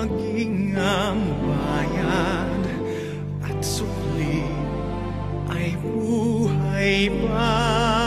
maging ang bayan at sukli ay buhay pa.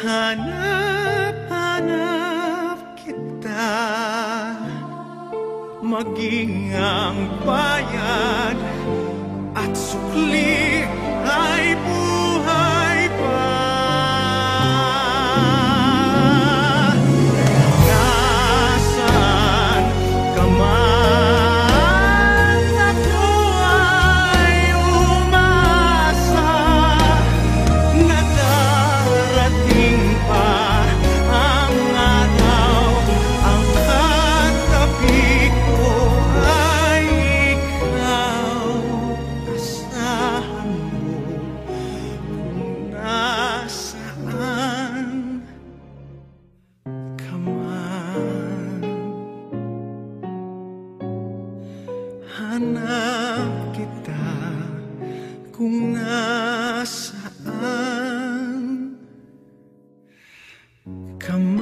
Hanap-hanap kita. Maging ang bayad at sukli. Hanap kita kung nasaan ka.